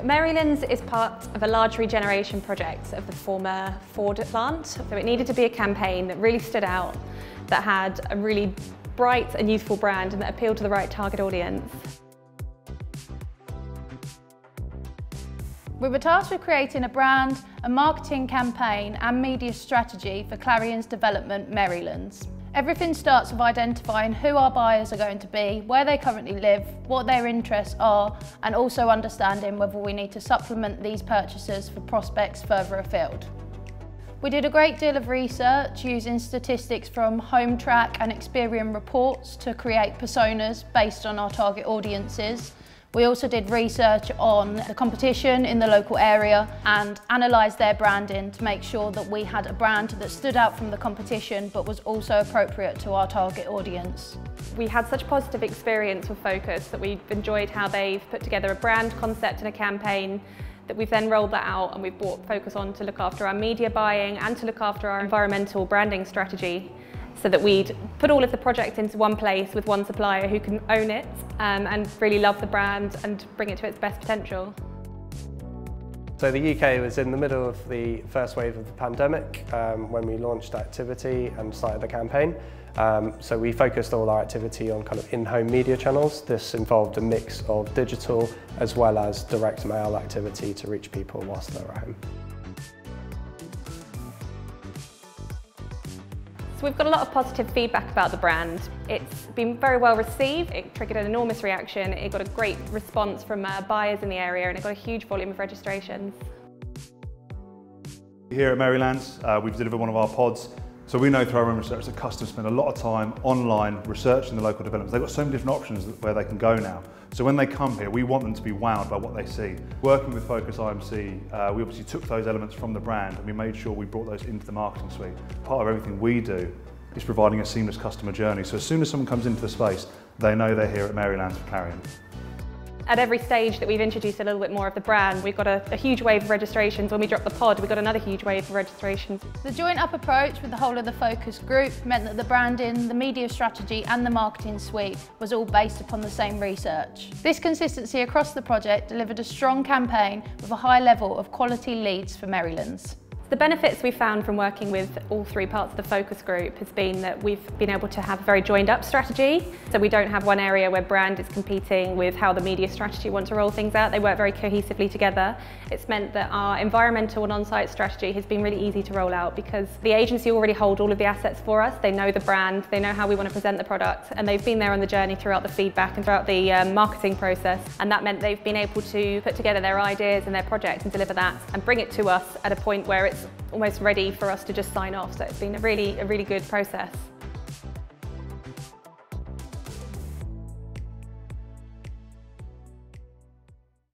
Merrielands is part of a large regeneration project of the former Ford plant. So it needed to be a campaign that really stood out, that had a really bright and youthful brand and that appealed to the right target audience. We were tasked with creating a brand, a marketing campaign and media strategy for Clarion's development Merrielands. Everything starts with identifying who our buyers are going to be, where they currently live, what their interests are, and also understanding whether we need to supplement these purchases for prospects further afield. We did a great deal of research using statistics from HomeTrack and Experian reports to create personas based on our target audiences we also did research on the competition in the local area and analysed their branding to make sure that we had a brand that stood out from the competition but was also appropriate to our target audience. We had such a positive experience with Focus that we've enjoyed how they've put together a brand concept and a campaign that we've then rolled that out and we've brought Focus on to look after our media buying and to look after our environmental branding strategy so that we'd put all of the projects into one place with one supplier who can own it um, and really love the brand and bring it to its best potential. So the UK was in the middle of the first wave of the pandemic um, when we launched activity and started the campaign. Um, so we focused all our activity on kind of in-home media channels. This involved a mix of digital as well as direct mail activity to reach people whilst they're at home. We've got a lot of positive feedback about the brand. It's been very well received, it triggered an enormous reaction, it got a great response from uh, buyers in the area and it got a huge volume of registrations. Here at Merrielands, uh, we've delivered one of our pods so we know through our own research that customers spend a lot of time online researching the local developments. They've got so many different options where they can go now. So when they come here, we want them to be wowed by what they see. Working with Focus IMC, uh, we obviously took those elements from the brand and we made sure we brought those into the marketing suite. Part of everything we do is providing a seamless customer journey. So as soon as someone comes into the space, they know they're here at Merrielands for Clarion. At every stage that we've introduced a little bit more of the brand, we've got a, a, huge wave of registrations. When we dropped the pod, we've got another huge wave of registrations. The joint up approach with the whole of the focus group meant that the branding, the media strategy and the marketing suite was all based upon the same research. This consistency across the project delivered a strong campaign with a high level of quality leads for Merrielands. The benefits we've found from working with all three parts of the focus group has been that we've been able to have a very joined up strategy. So we don't have one area where brand is competing with how the media strategy want to roll things out. They work very cohesively together. It's meant that our environmental and on-site strategy has been really easy to roll out because the agency already hold all of the assets for us. They know the brand, they know how we want to present the product and they've been there on the journey throughout the feedback and throughout the um, marketing process. And that meant they've been able to put together their ideas and their projects and deliver that and bring it to us at a point where it's almost ready for us to just sign off. So it's been a really, a really good process.